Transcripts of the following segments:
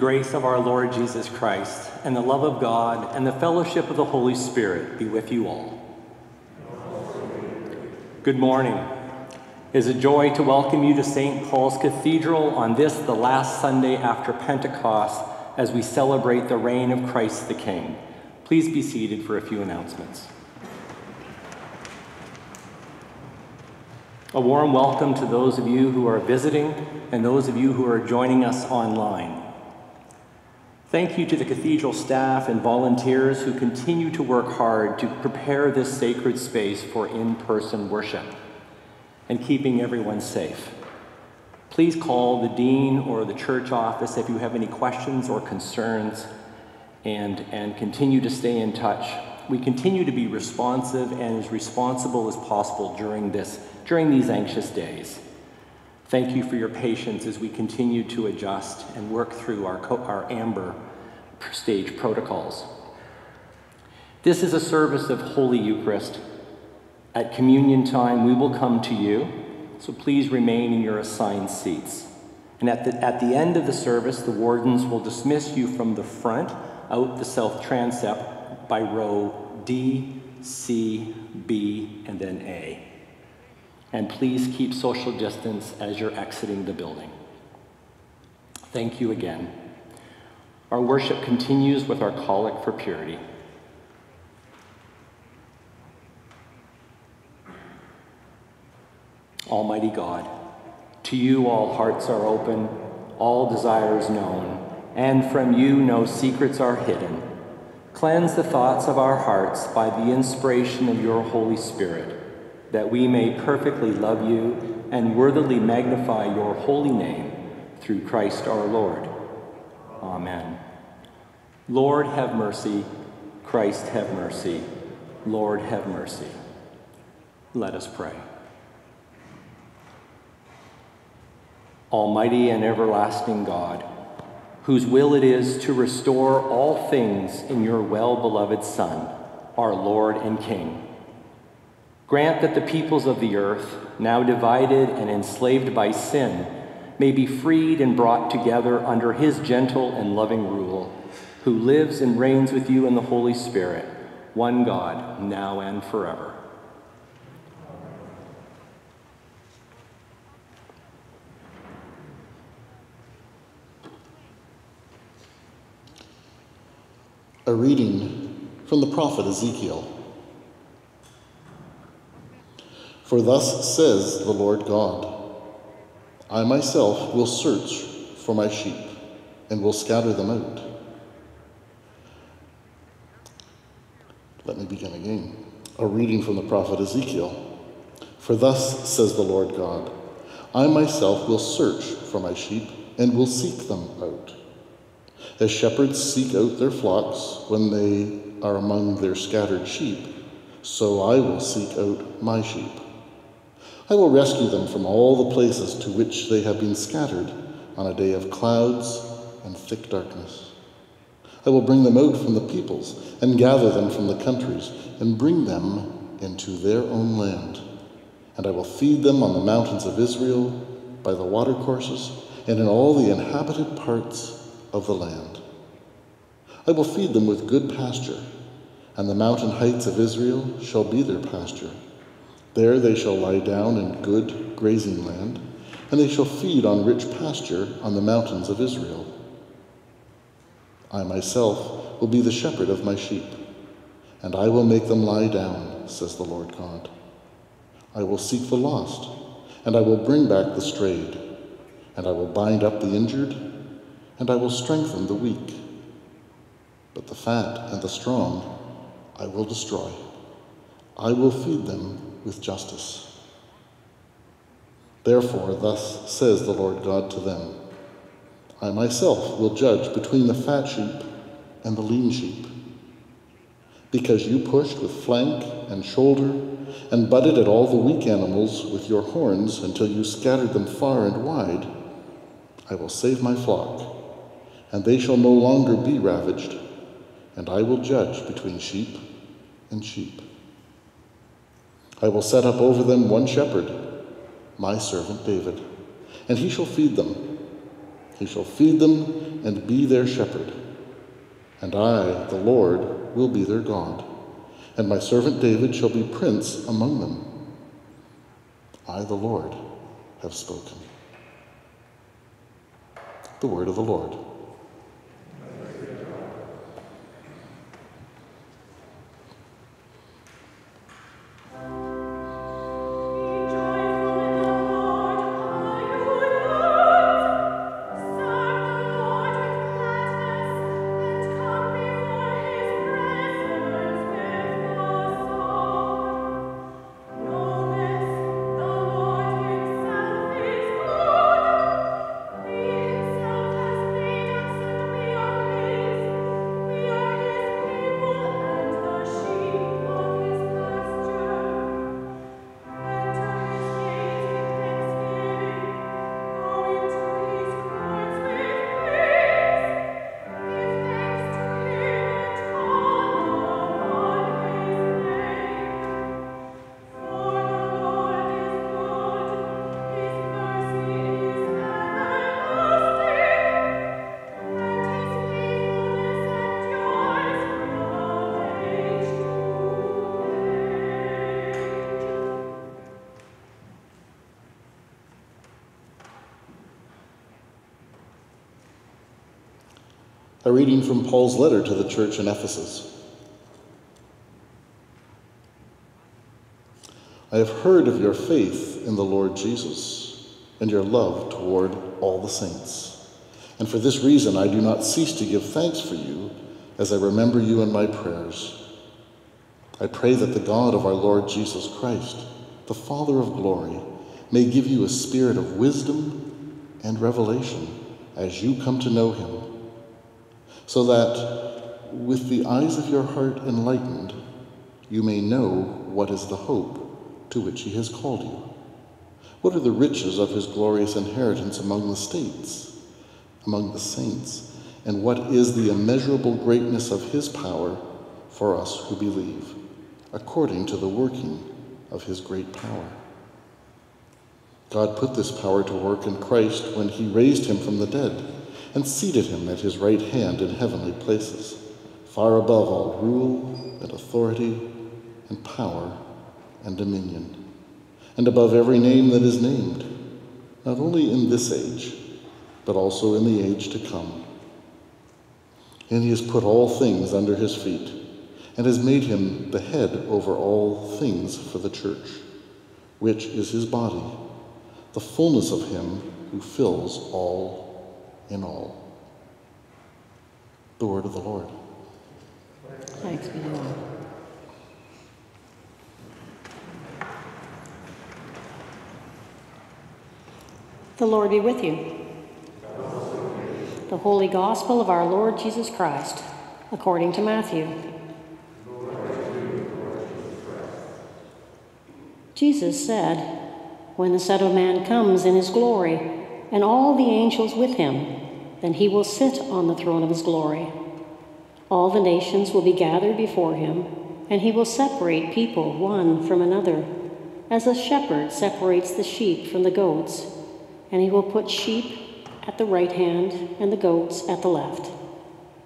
Grace of our Lord Jesus Christ, and the love of God, and the fellowship of the Holy Spirit be with you all. Good morning. It is a joy to welcome you to St. Paul's Cathedral on this, the last Sunday after Pentecost, as we celebrate the reign of Christ the King. Please be seated for a few announcements. A warm welcome to those of you who are visiting and those of you who are joining us online. Thank you to the cathedral staff and volunteers who continue to work hard to prepare this sacred space for in person worship and keeping everyone safe. Please call the dean or the church office if you have any questions or concerns and, and continue to stay in touch. We continue to be responsive and as responsible as possible during this during these anxious days. Thank you for your patience as we continue to adjust and work through our, our amber stage protocols. This is a service of Holy Eucharist. At communion time, we will come to you, so please remain in your assigned seats. And at the, at the end of the service, the wardens will dismiss you from the front out the south transept by row D, C, B, and then A and please keep social distance as you're exiting the building. Thank you again. Our worship continues with our collect for purity. Almighty God, to you all hearts are open, all desires known, and from you no secrets are hidden. Cleanse the thoughts of our hearts by the inspiration of your Holy Spirit that we may perfectly love you and worthily magnify your holy name through Christ our Lord. Amen. Lord, have mercy. Christ, have mercy. Lord, have mercy. Let us pray. Almighty and everlasting God, whose will it is to restore all things in your well beloved Son, our Lord and King Grant that the peoples of the earth, now divided and enslaved by sin, may be freed and brought together under his gentle and loving rule, who lives and reigns with you in the Holy Spirit, one God, now and forever. A reading from the prophet Ezekiel. For thus says the Lord God I myself will search for my sheep and will scatter them out. Let me begin again. A reading from the prophet Ezekiel. For thus says the Lord God I myself will search for my sheep and will seek them out. As shepherds seek out their flocks when they are among their scattered sheep, so I will seek out my sheep. I will rescue them from all the places to which they have been scattered on a day of clouds and thick darkness. I will bring them out from the peoples and gather them from the countries and bring them into their own land. And I will feed them on the mountains of Israel, by the watercourses, and in all the inhabited parts of the land. I will feed them with good pasture, and the mountain heights of Israel shall be their pasture. There they shall lie down in good grazing land, and they shall feed on rich pasture on the mountains of Israel. I myself will be the shepherd of my sheep, and I will make them lie down, says the Lord God. I will seek the lost, and I will bring back the strayed, and I will bind up the injured, and I will strengthen the weak. But the fat and the strong I will destroy. I will feed them with justice. Therefore, thus says the Lord God to them I myself will judge between the fat sheep and the lean sheep. Because you pushed with flank and shoulder and butted at all the weak animals with your horns until you scattered them far and wide, I will save my flock, and they shall no longer be ravaged, and I will judge between sheep and sheep. I will set up over them one shepherd, my servant David, and he shall feed them. He shall feed them and be their shepherd. And I, the Lord, will be their God. And my servant David shall be prince among them. I, the Lord, have spoken. The word of the Lord. Reading from Paul's letter to the church in Ephesus. I have heard of your faith in the Lord Jesus and your love toward all the saints. And for this reason, I do not cease to give thanks for you as I remember you in my prayers. I pray that the God of our Lord Jesus Christ, the Father of glory, may give you a spirit of wisdom and revelation as you come to know him so that with the eyes of your heart enlightened, you may know what is the hope to which he has called you. What are the riches of his glorious inheritance among the states, among the saints, and what is the immeasurable greatness of his power for us who believe, according to the working of his great power? God put this power to work in Christ when he raised him from the dead and seated him at his right hand in heavenly places, far above all rule and authority and power and dominion, and above every name that is named, not only in this age, but also in the age to come. And he has put all things under his feet, and has made him the head over all things for the church, which is his body, the fullness of him who fills all in all. The word of the Lord. Thanks be to God. The Lord be with you. The Holy Gospel of our Lord Jesus Christ, according to Matthew. Jesus said, When the Son of Man comes in his glory, and all the angels with him, then he will sit on the throne of his glory. All the nations will be gathered before him, and he will separate people one from another, as a shepherd separates the sheep from the goats. And he will put sheep at the right hand and the goats at the left.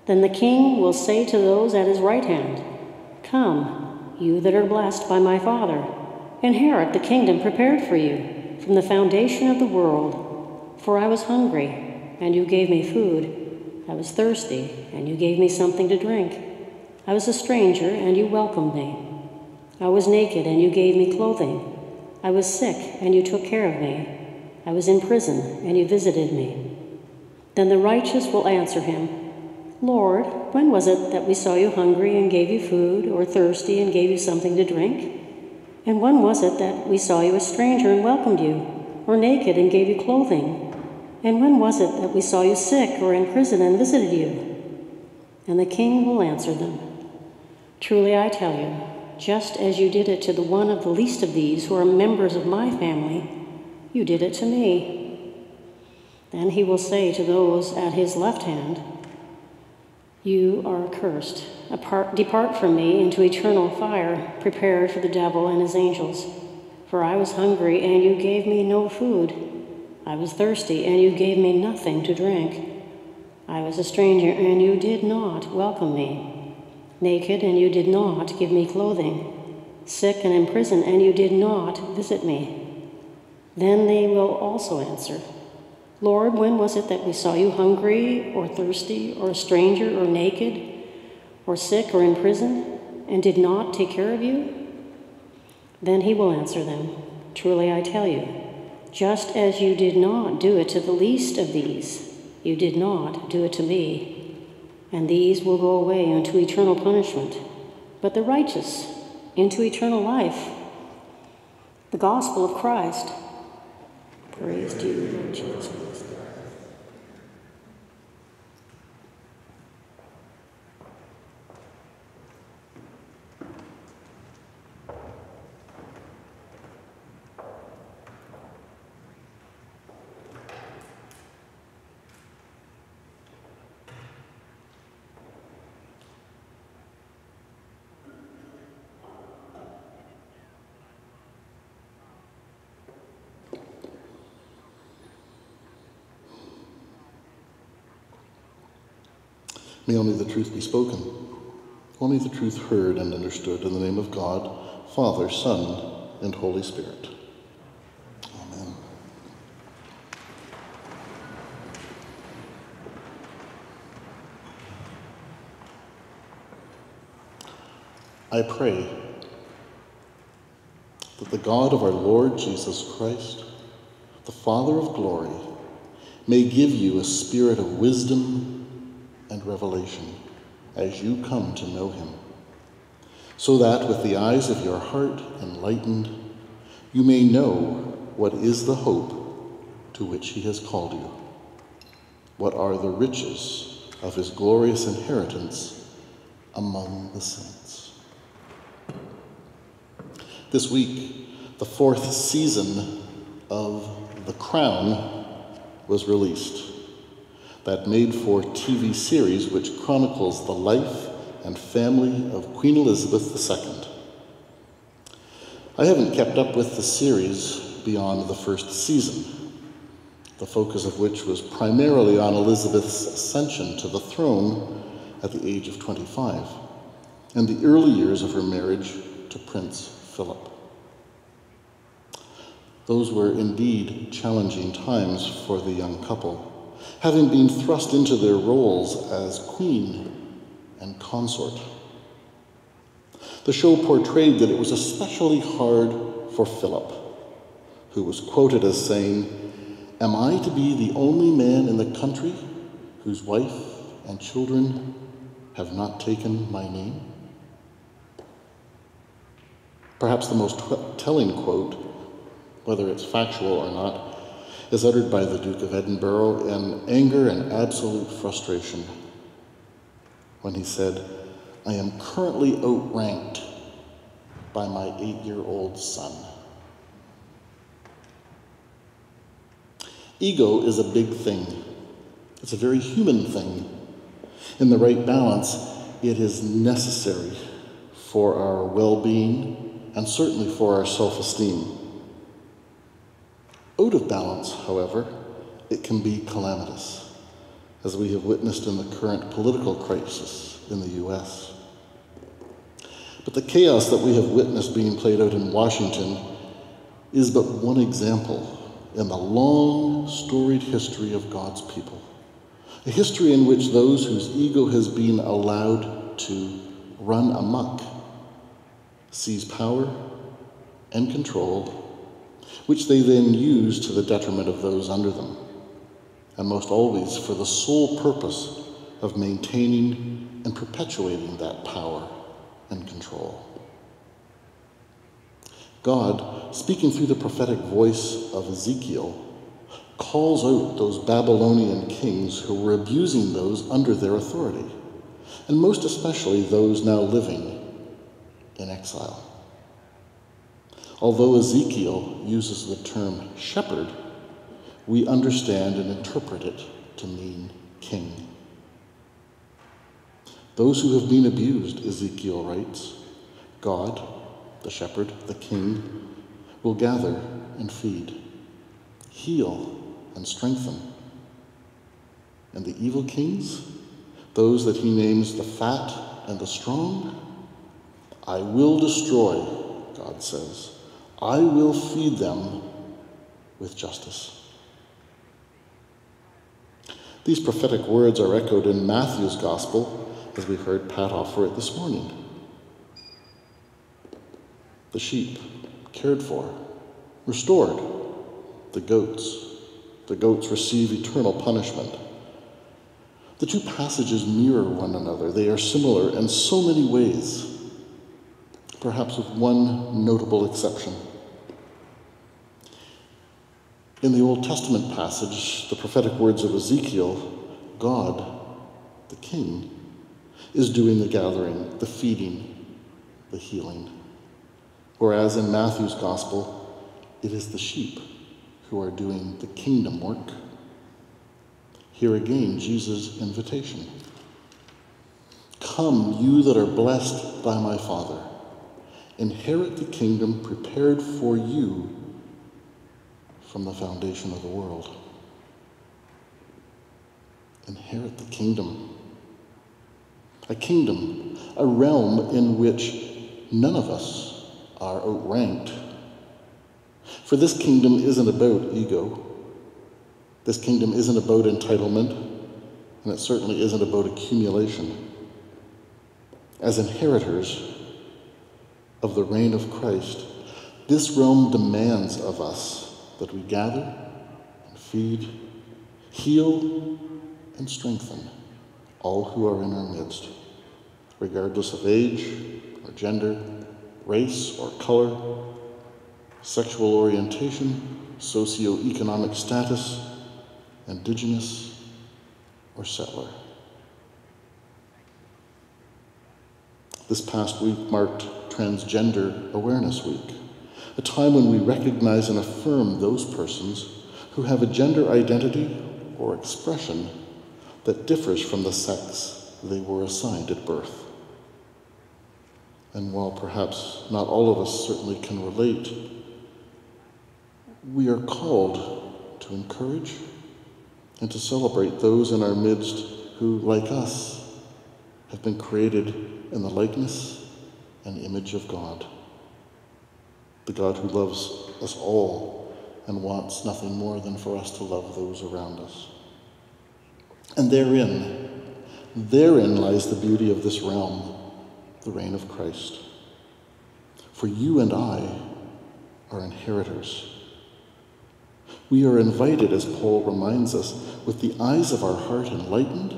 Then the king will say to those at his right hand, Come, you that are blessed by my Father, inherit the kingdom prepared for you from the foundation of the world. For I was hungry and you gave me food. I was thirsty, and you gave me something to drink. I was a stranger, and you welcomed me. I was naked, and you gave me clothing. I was sick, and you took care of me. I was in prison, and you visited me. Then the righteous will answer him, Lord, when was it that we saw you hungry and gave you food, or thirsty and gave you something to drink? And when was it that we saw you a stranger and welcomed you, or naked and gave you clothing? And when was it that we saw you sick or in prison and visited you? And the king will answer them Truly I tell you, just as you did it to the one of the least of these who are members of my family, you did it to me. Then he will say to those at his left hand, You are. Apart, depart from me into eternal fire, prepared for the devil and his angels. For I was hungry, and you gave me no food. I was thirsty, and you gave me nothing to drink. I was a stranger, and you did not welcome me. Naked, and you did not give me clothing. Sick and in prison, and you did not visit me. Then they will also answer Lord, when was it that we saw you hungry, or thirsty, or a stranger, or naked, or sick, or in prison, and did not take care of you? Then he will answer them Truly I tell you, just as you did not do it to the least of these, you did not do it to me. And these will go away into eternal punishment, but the righteous into eternal life. The gospel of Christ. Praise to you, Lord Jesus. May only the truth be spoken, only the truth heard and understood in the name of God, Father, Son, and Holy Spirit. Amen. I pray that the God of our Lord Jesus Christ, the Father of glory, may give you a spirit of wisdom revelation as you come to know him, so that with the eyes of your heart enlightened, you may know what is the hope to which he has called you, what are the riches of his glorious inheritance among the saints. This week, the fourth season of The Crown was released that made for TV series which chronicles the life and family of Queen Elizabeth II. I haven't kept up with the series beyond the first season, the focus of which was primarily on Elizabeth's ascension to the throne at the age of 25 and the early years of her marriage to Prince Philip. Those were indeed challenging times for the young couple having been thrust into their roles as queen and consort. The show portrayed that it was especially hard for Philip, who was quoted as saying, Am I to be the only man in the country whose wife and children have not taken my name? Perhaps the most telling quote, whether it's factual or not, is uttered by the Duke of Edinburgh in anger and absolute frustration when he said, I am currently outranked by my eight year old son. Ego is a big thing, it's a very human thing. In the right balance, it is necessary for our well being and certainly for our self esteem. Out of balance, however, it can be calamitous, as we have witnessed in the current political crisis in the US. But the chaos that we have witnessed being played out in Washington is but one example in the long, storied history of God's people. A history in which those whose ego has been allowed to run amok seize power and control which they then use to the detriment of those under them, and most always for the sole purpose of maintaining and perpetuating that power and control. God, speaking through the prophetic voice of Ezekiel, calls out those Babylonian kings who were abusing those under their authority, and most especially those now living in exile. Although Ezekiel uses the term shepherd, we understand and interpret it to mean king. Those who have been abused, Ezekiel writes, God, the shepherd, the king, will gather and feed, heal and strengthen. And the evil kings, those that he names the fat and the strong, I will destroy, God says. I will feed them with justice. These prophetic words are echoed in Matthew's Gospel, as we heard Pat offer it this morning. The sheep cared for, restored. The goats, the goats receive eternal punishment. The two passages mirror one another. They are similar in so many ways, perhaps with one notable exception. In the Old Testament passage, the prophetic words of Ezekiel, God, the King, is doing the gathering, the feeding, the healing. Whereas in Matthew's Gospel, it is the sheep who are doing the kingdom work. Here again, Jesus' invitation Come, you that are blessed by my Father, inherit the kingdom prepared for you from the foundation of the world. Inherit the kingdom. A kingdom, a realm in which none of us are outranked. For this kingdom isn't about ego. This kingdom isn't about entitlement, and it certainly isn't about accumulation. As inheritors of the reign of Christ, this realm demands of us that we gather and feed, heal, and strengthen all who are in our midst, regardless of age or gender, race or color, sexual orientation, socioeconomic status, indigenous or settler. This past week marked Transgender Awareness Week a time when we recognize and affirm those persons who have a gender identity or expression that differs from the sex they were assigned at birth. And while perhaps not all of us certainly can relate, we are called to encourage and to celebrate those in our midst who, like us, have been created in the likeness and image of God the God who loves us all and wants nothing more than for us to love those around us. And therein, therein lies the beauty of this realm, the reign of Christ. For you and I are inheritors. We are invited, as Paul reminds us, with the eyes of our heart enlightened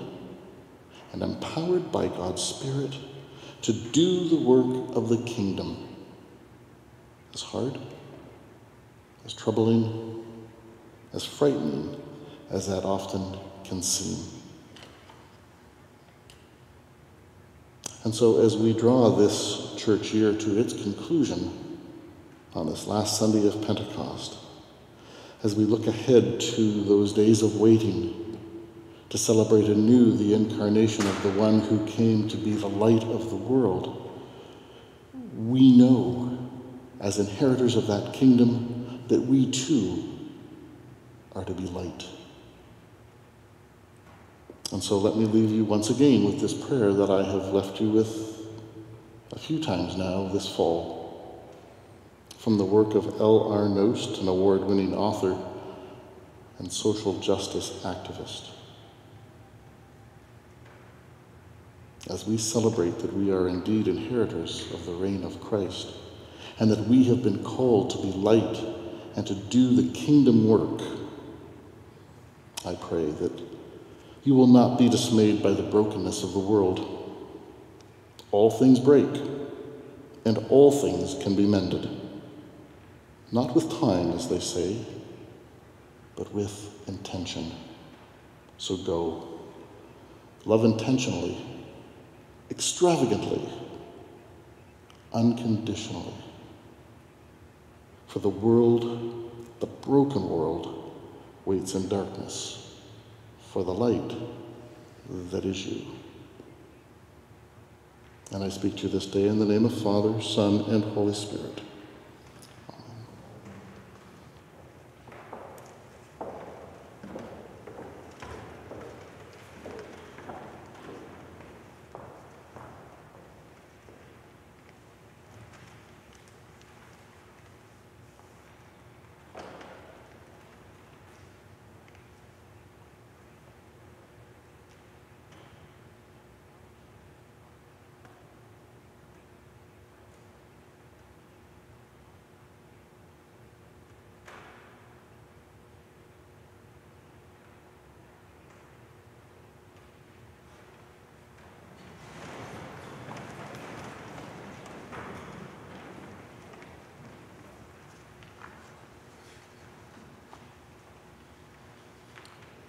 and empowered by God's Spirit to do the work of the kingdom as hard, as troubling, as frightening as that often can seem. And so, as we draw this church year to its conclusion on this last Sunday of Pentecost, as we look ahead to those days of waiting to celebrate anew the incarnation of the one who came to be the light of the world, we know as inheritors of that kingdom, that we too are to be light. And so let me leave you once again with this prayer that I have left you with a few times now this fall. From the work of L.R. Knost, an award winning author and social justice activist. As we celebrate that we are indeed inheritors of the reign of Christ and that we have been called to be light and to do the kingdom work. I pray that you will not be dismayed by the brokenness of the world. All things break, and all things can be mended. Not with time, as they say, but with intention. So go. Love intentionally, extravagantly, unconditionally. For the world, the broken world, waits in darkness for the light that is you. And I speak to you this day in the name of Father, Son, and Holy Spirit.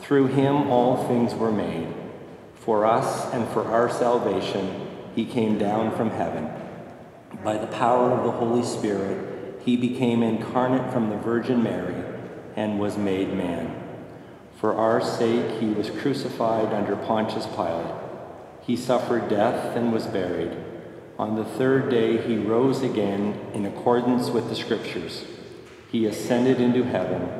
Through him all things were made. For us and for our salvation, he came down from heaven. By the power of the Holy Spirit, he became incarnate from the Virgin Mary and was made man. For our sake, he was crucified under Pontius Pilate. He suffered death and was buried. On the third day, he rose again in accordance with the Scriptures. He ascended into heaven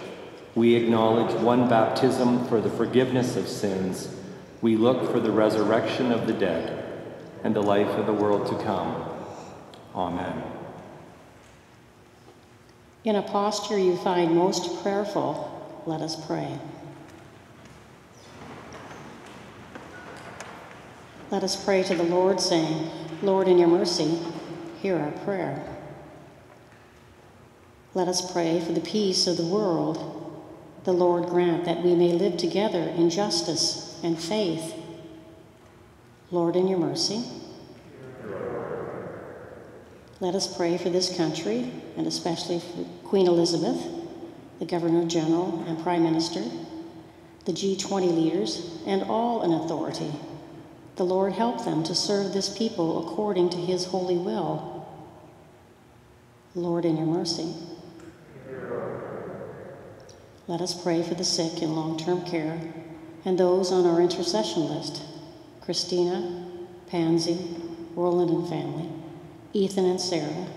We acknowledge one baptism for the forgiveness of sins. We look for the resurrection of the dead and the life of the world to come. Amen. In a posture you find most prayerful, let us pray. Let us pray to the Lord, saying, Lord, in your mercy, hear our prayer. Let us pray for the peace of the world. The Lord grant that we may live together in justice and faith. Lord, in your mercy. Let us pray for this country, and especially for Queen Elizabeth, the Governor General and Prime Minister, the G20 leaders, and all in authority. The Lord help them to serve this people according to his holy will. Lord, in your mercy. Let us pray for the sick in long term care and those on our intercession list Christina, Pansy, Roland and family, Ethan and Sarah,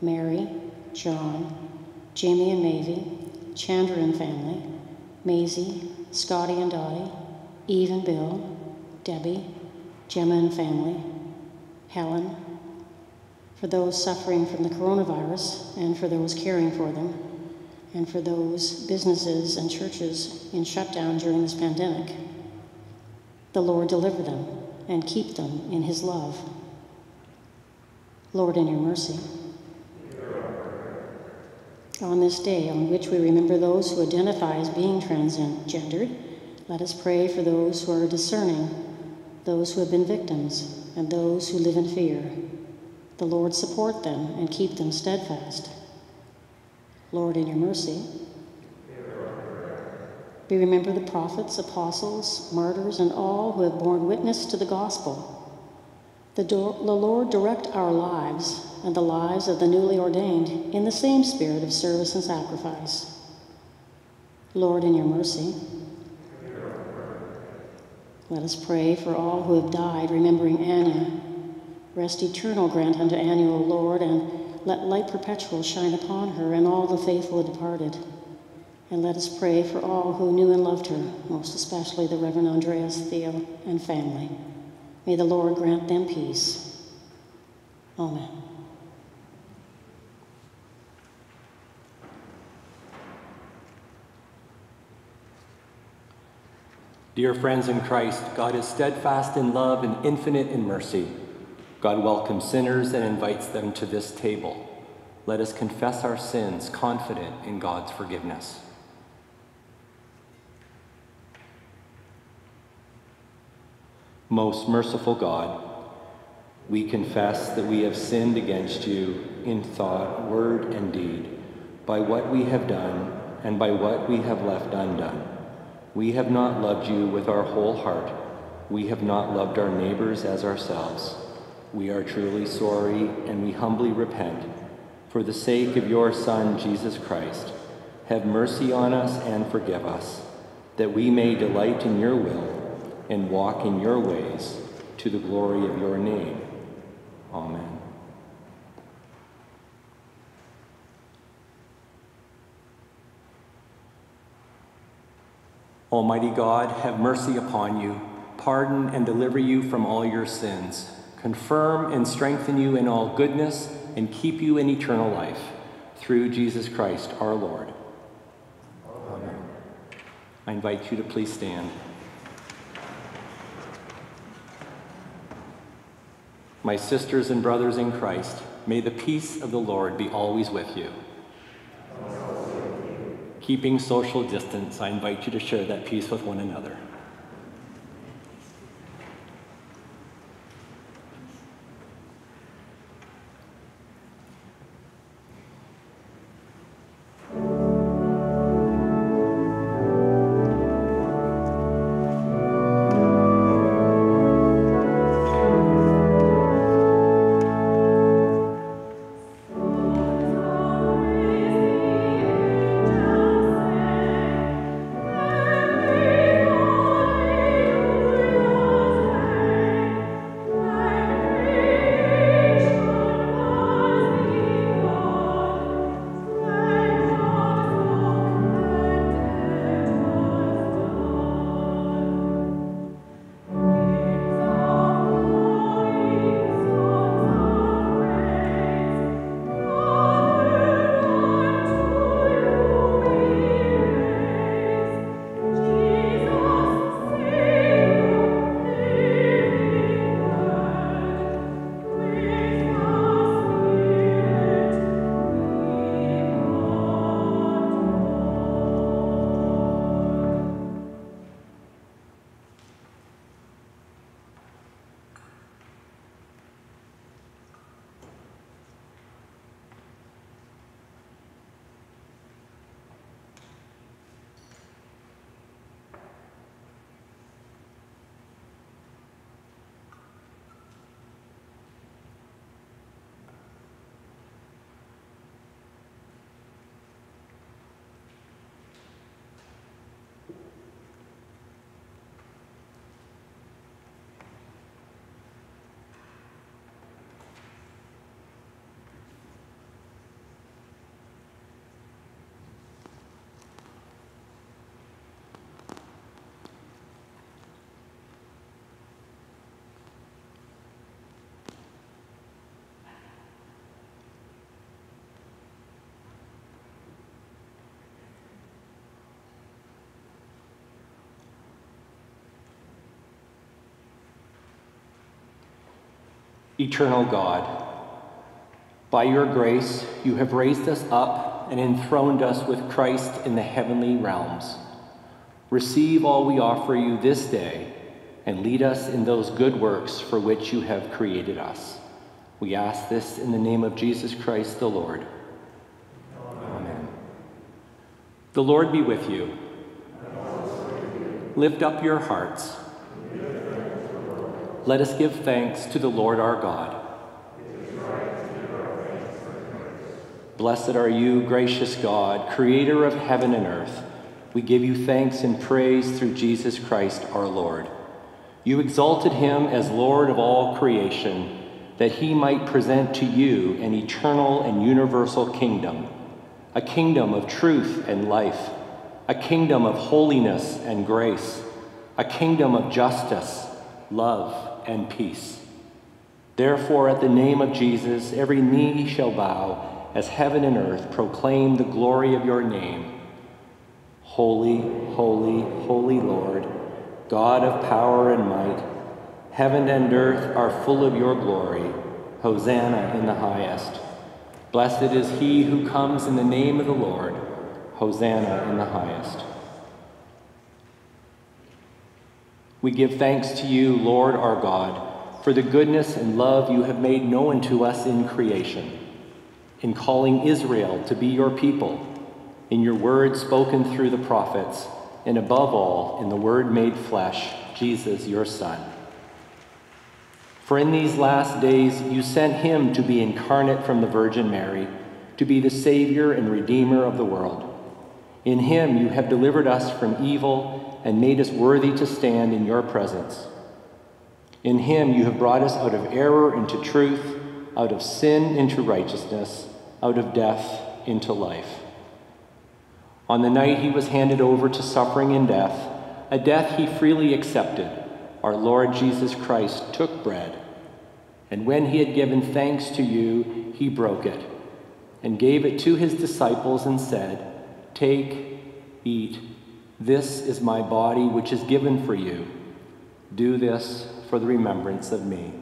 Mary, John, Jamie and Mavie, Chandra and family, Maisie, Scotty and Dottie, Eve and Bill, Debbie, Gemma and family, Helen, for those suffering from the coronavirus and for those caring for them, and for those businesses and churches in shutdown during this pandemic. The Lord deliver them and keep them in his love. Lord, in your mercy. On this day on which we remember those who identify as being transgendered, let us pray for those who are discerning, those who have been victims, and those who live in fear. The Lord support them and keep them steadfast. Lord, in your mercy. We remember the prophets, apostles, martyrs, and all who have borne witness to the gospel. The, the Lord direct our lives and the lives of the newly ordained in the same spirit of service and sacrifice. Lord, in your mercy. Let us pray for all who have died, remembering Anna. Rest eternal grant unto Anya, O Lord, and let light perpetual shine upon her and all the faithful departed. And let us pray for all who knew and loved her, most especially the Reverend Andreas Thiel and family. May the Lord grant them peace. Amen. Dear friends in Christ, God is steadfast in love and infinite in mercy. God welcomes sinners and invites them to this table. Let us confess our sins, confident in God's forgiveness. Most merciful God, we confess that we have sinned against you in thought, word, and deed, by what we have done and by what we have left undone. We have not loved you with our whole heart. We have not loved our neighbors as ourselves. We are truly sorry and we humbly repent. For the sake of your Son, Jesus Christ, have mercy on us and forgive us, that we may delight in your will and walk in your ways to the glory of your name. Amen. Almighty God, have mercy upon you, pardon and deliver you from all your sins, confirm and strengthen you in all goodness, and keep you in eternal life. Through Jesus Christ our Lord. Amen. I invite you to please stand. My sisters and brothers in Christ, may the peace of the Lord be always with you. Keeping social distance, I invite you to share that peace with one another. Eternal God, by your grace, you have raised us up and enthroned us with Christ in the heavenly realms. Receive all we offer you this day and lead us in those good works for which you have created us. We ask this in the name of Jesus Christ the Lord. Amen. The Lord be with you. Lift up your hearts. Let us give thanks to the Lord our God. Blessed are you, gracious God, creator of heaven and earth. We give you thanks and praise through Jesus Christ our Lord. You exalted him as Lord of all creation, that he might present to you an eternal and universal kingdom, a kingdom of truth and life, a kingdom of holiness and grace, a kingdom of justice, love, and peace. Therefore, at the name of Jesus, every knee shall bow as heaven and earth proclaim the glory of your name. Holy, holy, holy Lord, God of power and might, heaven and earth are full of your glory. Hosanna in the highest. Blessed is he who comes in the name of the Lord. Hosanna in the highest. We give thanks to you, Lord our God, for the goodness and love you have made known to us in creation, in calling Israel to be your people, in your word spoken through the prophets, and above all, in the word made flesh, Jesus, your Son. For in these last days you sent him to be incarnate from the Virgin Mary, to be the Savior and Redeemer of the world. In him you have delivered us from evil and made us worthy to stand in your presence. In him you have brought us out of error into truth, out of sin into righteousness, out of death into life. On the night he was handed over to suffering and death, a death he freely accepted, our Lord Jesus Christ took bread, and when he had given thanks to you, he broke it and gave it to his disciples and said, Take, eat. This is my body, which is given for you. Do this for the remembrance of me.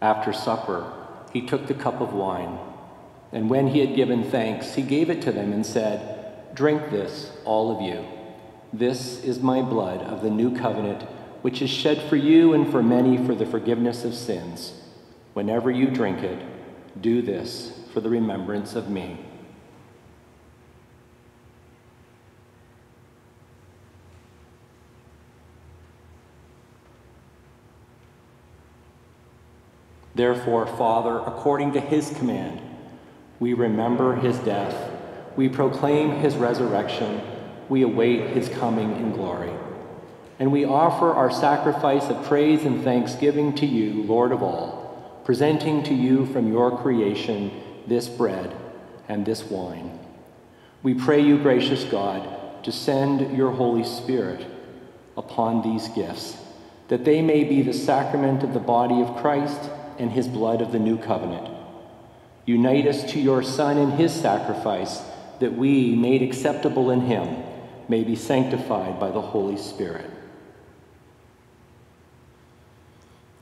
After supper, he took the cup of wine, and when he had given thanks, he gave it to them and said, Drink this, all of you. This is my blood of the new covenant, which is shed for you and for many for the forgiveness of sins. Whenever you drink it, do this for the remembrance of me. Therefore, Father, according to his command, we remember his death, we proclaim his resurrection, we await his coming in glory. And we offer our sacrifice of praise and thanksgiving to you, Lord of all, presenting to you from your creation this bread and this wine. We pray you, gracious God, to send your Holy Spirit upon these gifts, that they may be the sacrament of the body of Christ and his blood of the new covenant. Unite us to your Son in his sacrifice, that we, made acceptable in him, may be sanctified by the Holy Spirit.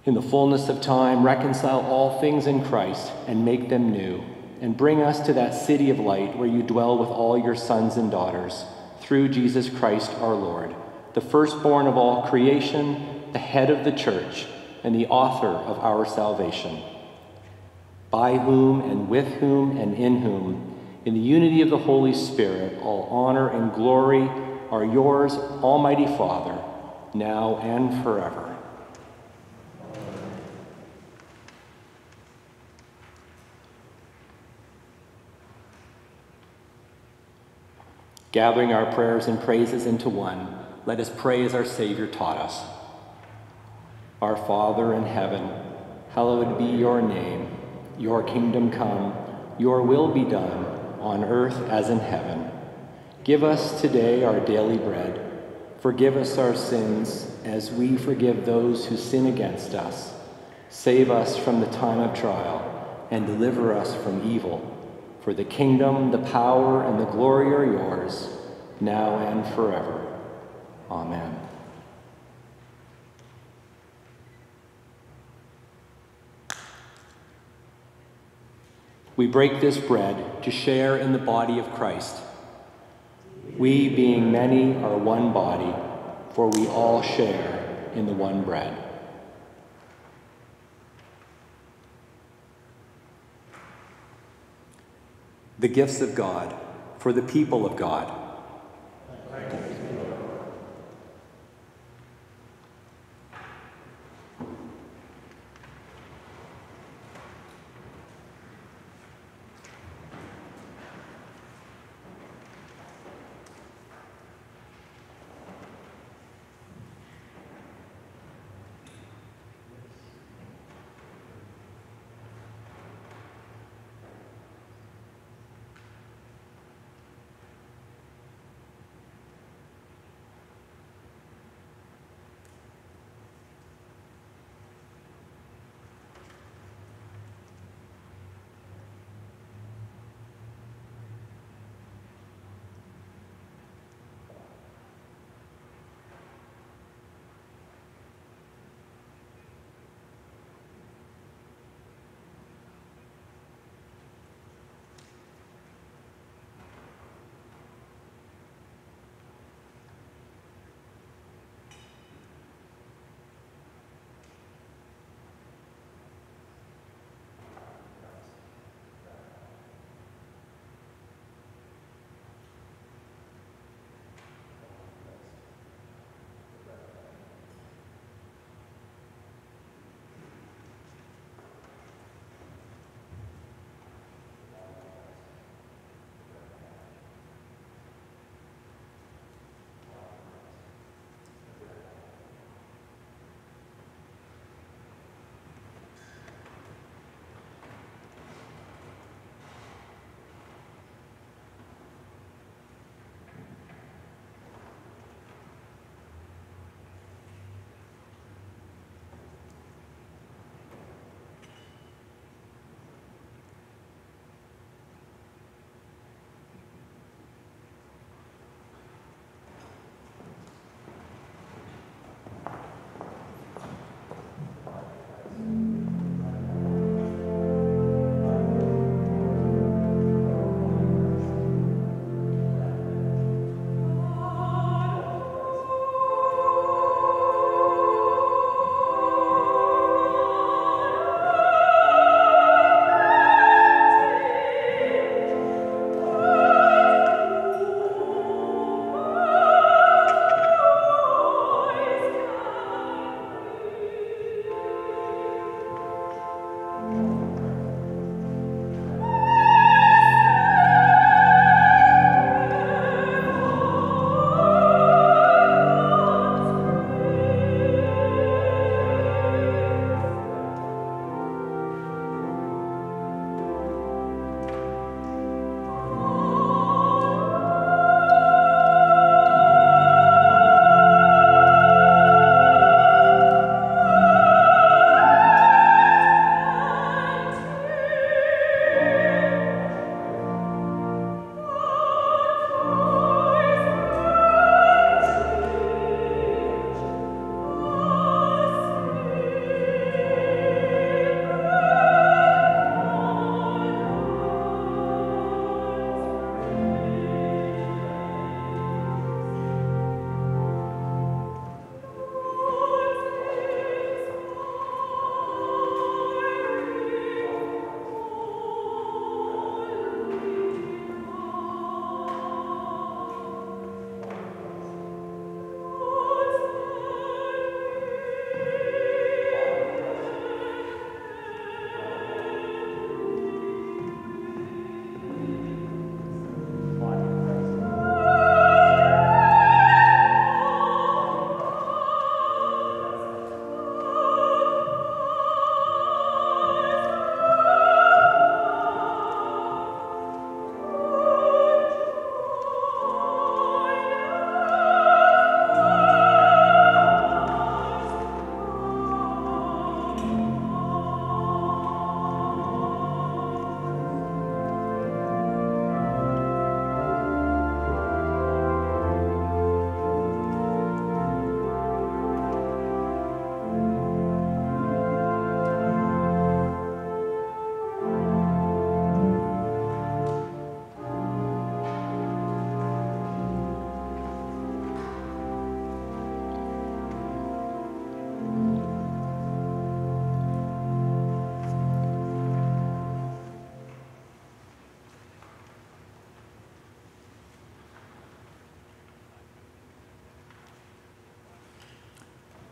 In the fullness of time, reconcile all things in Christ and make them new, and bring us to that city of light where you dwell with all your sons and daughters, through Jesus Christ our Lord, the firstborn of all creation, the head of the church and the author of our salvation, by whom and with whom and in whom, in the unity of the Holy Spirit, all honor and glory are yours, Almighty Father, now and forever. Gathering our prayers and praises into one, let us pray as our Savior taught us. Our Father in heaven, hallowed be your name. Your kingdom come, your will be done, on earth as in heaven. Give us today our daily bread. Forgive us our sins as we forgive those who sin against us. Save us from the time of trial and deliver us from evil. For the kingdom, the power, and the glory are yours, now and forever. Amen. We break this bread to share in the body of Christ. We, being many, are one body, for we all share in the one bread. The gifts of God for the people of God.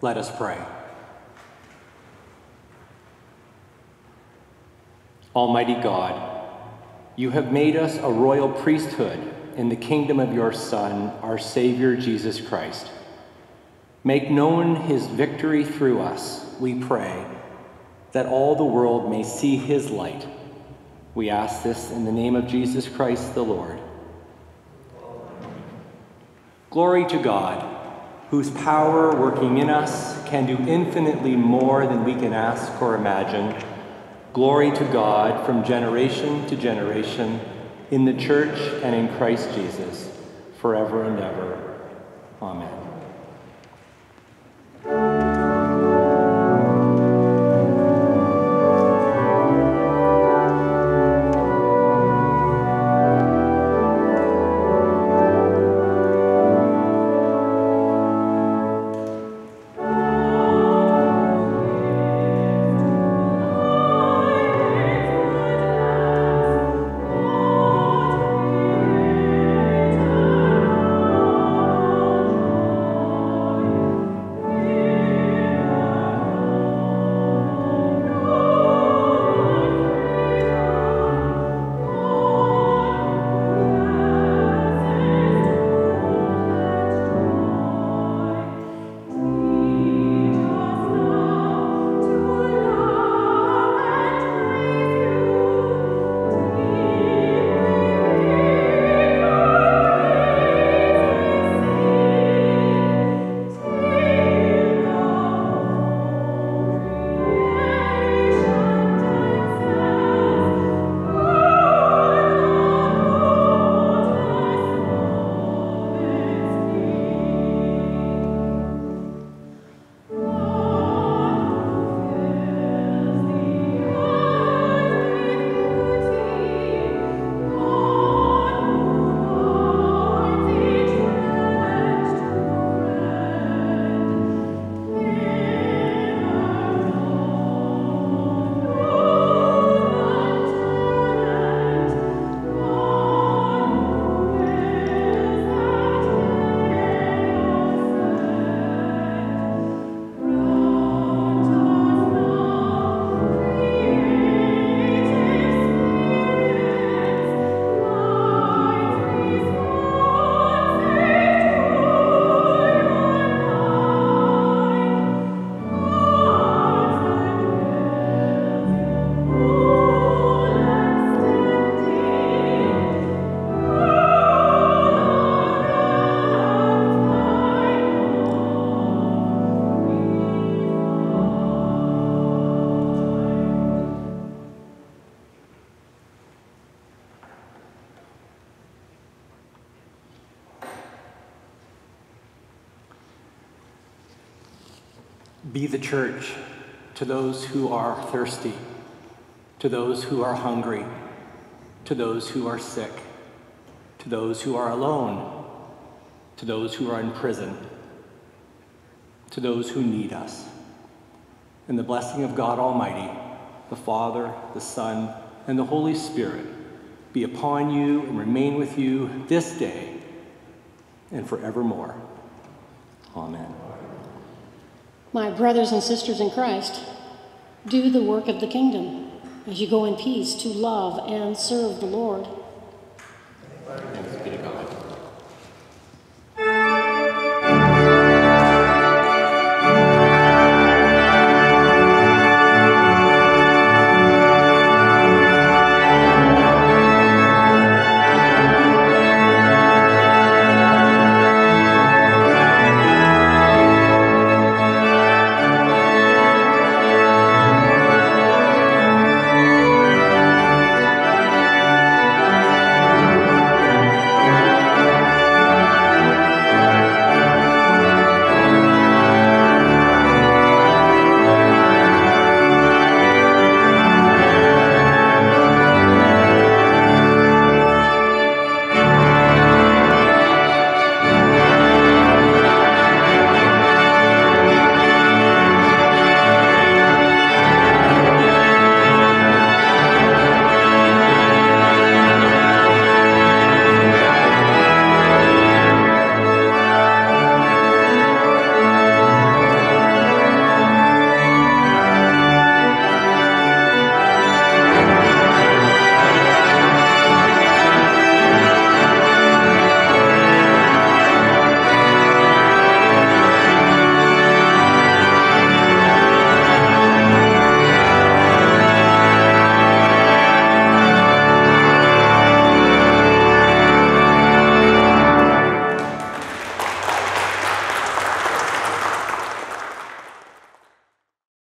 Let us pray. Almighty God, you have made us a royal priesthood in the kingdom of your Son, our Savior Jesus Christ. Make known his victory through us, we pray, that all the world may see his light. We ask this in the name of Jesus Christ the Lord. Glory to God, whose power working in us can do infinitely more than we can ask or imagine. Glory to God from generation to generation in the church and in Christ Jesus, forever and ever. Amen. Be the church to those who are thirsty, to those who are hungry, to those who are sick, to those who are alone, to those who are in prison, to those who need us. And the blessing of God Almighty, the Father, the Son, and the Holy Spirit be upon you and remain with you this day and forevermore. Amen. My brothers and sisters in Christ, do the work of the kingdom as you go in peace to love and serve the Lord.